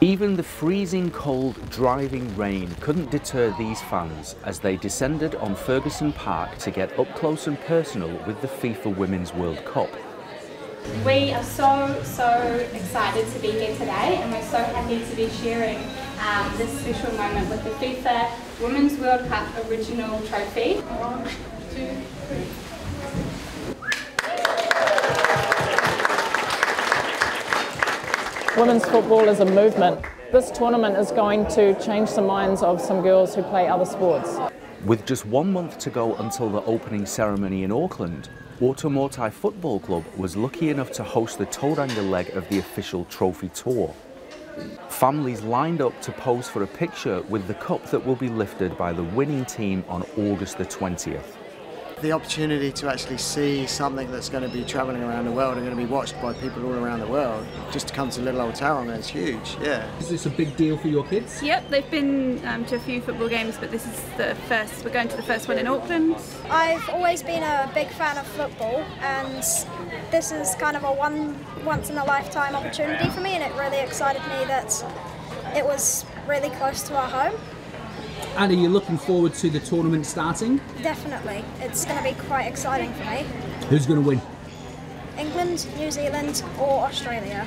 Even the freezing cold, driving rain couldn't deter these fans as they descended on Ferguson Park to get up close and personal with the FIFA Women's World Cup. We are so, so excited to be here today and we're so happy to be sharing um, this special moment with the FIFA Women's World Cup original trophy. One, two, three. Women's football is a movement. This tournament is going to change the minds of some girls who play other sports. With just one month to go until the opening ceremony in Auckland, Otumoetai Football Club was lucky enough to host the Tauranga leg of the official trophy tour. Families lined up to pose for a picture with the cup that will be lifted by the winning team on August the 20th the opportunity to actually see something that's going to be travelling around the world and going to be watched by people all around the world, just to come to little old Tauranga, it's huge, yeah. Is this a big deal for your kids? Yep, they've been um, to a few football games, but this is the first, we're going to the first one in Auckland. I've always been a big fan of football, and this is kind of a one once in a lifetime opportunity for me, and it really excited me that it was really close to our home. And are you looking forward to the tournament starting? Definitely. It's going to be quite exciting for me. Who's going to win? England, New Zealand, or Australia.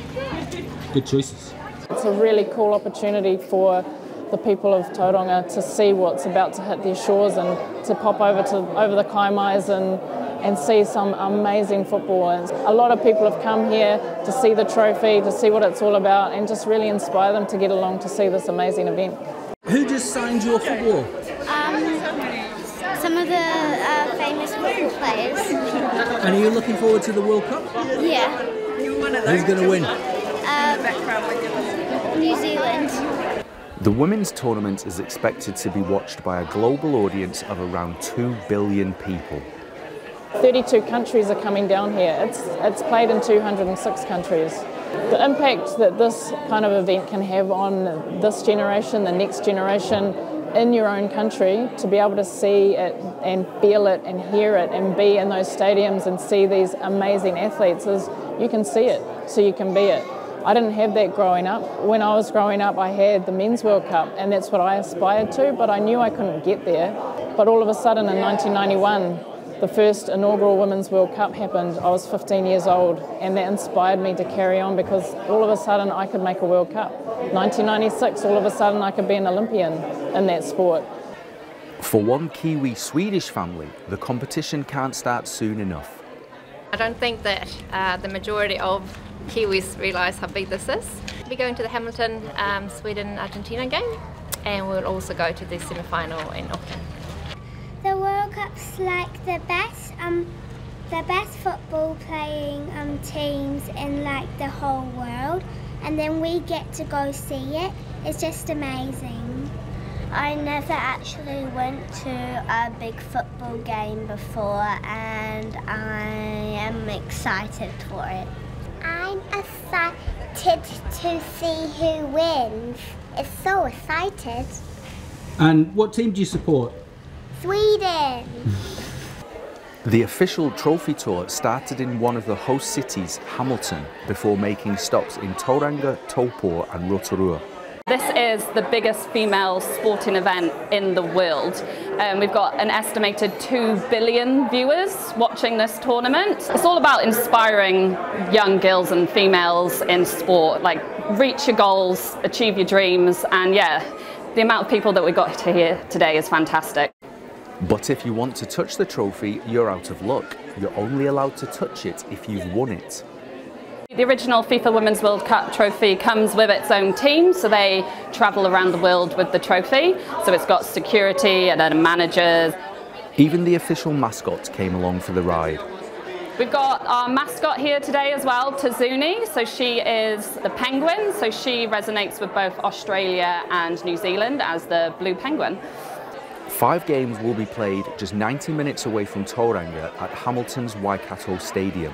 Good choices. It's a really cool opportunity for the people of Tauranga to see what's about to hit their shores and to pop over to over the kaimais and and see some amazing football. a lot of people have come here to see the trophy, to see what it's all about, and just really inspire them to get along to see this amazing event. Who just signed your football? Um, some of the uh, famous football players. And are you looking forward to the World Cup? Yeah. Who's going to win? Um, New Zealand. The women's tournament is expected to be watched by a global audience of around 2 billion people. 32 countries are coming down here. It's, it's played in 206 countries. The impact that this kind of event can have on this generation, the next generation, in your own country, to be able to see it and feel it and hear it and be in those stadiums and see these amazing athletes is you can see it, so you can be it. I didn't have that growing up. When I was growing up, I had the Men's World Cup, and that's what I aspired to, but I knew I couldn't get there. But all of a sudden in 1991, the first inaugural Women's World Cup happened, I was 15 years old, and that inspired me to carry on because all of a sudden I could make a World Cup. 1996, all of a sudden I could be an Olympian in that sport. For one Kiwi Swedish family, the competition can't start soon enough. I don't think that uh, the majority of Kiwis realise how big this is. We're going to the Hamilton um, Sweden Argentina game, and we'll also go to the semi final in Auckland. The World Cup's like the best um the best football playing um teams in like the whole world and then we get to go see it. It's just amazing. I never actually went to a big football game before and I am excited for it. I'm excited to see who wins. It's so excited. And what team do you support? Sweden. The official trophy tour started in one of the host cities, Hamilton, before making stops in Tauranga, Taupo and Rotorua. This is the biggest female sporting event in the world. Um, we've got an estimated 2 billion viewers watching this tournament. It's all about inspiring young girls and females in sport, like reach your goals, achieve your dreams, and yeah, the amount of people that we got here today is fantastic. But if you want to touch the trophy, you're out of luck. You're only allowed to touch it if you've won it. The original FIFA Women's World Cup trophy comes with its own team, so they travel around the world with the trophy. So it's got security and then managers. Even the official mascot came along for the ride. We've got our mascot here today as well, Tazuni. So she is the penguin, so she resonates with both Australia and New Zealand as the blue penguin. Five games will be played just 90 minutes away from Tauranga at Hamilton's Waikato Stadium.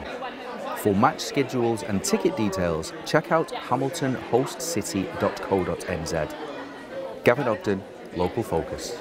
For match schedules and ticket details, check out hamiltonhostcity.co.nz. Gavin Ogden, Local Focus.